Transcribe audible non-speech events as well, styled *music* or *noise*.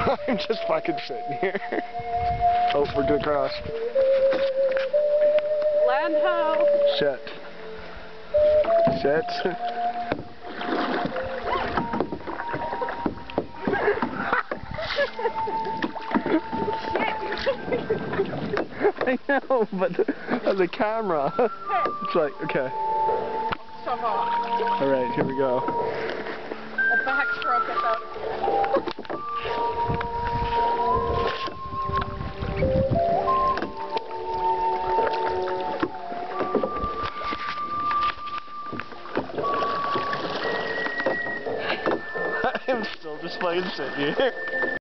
*laughs* just fucking sitting here. oh, we're gonna cross. Land ho. Shit. Shit. *laughs* I know, but the, uh, the camera. It's like, okay. So hot. Alright, here we go. A backstroke *laughs* I'm still just fucking sitting here.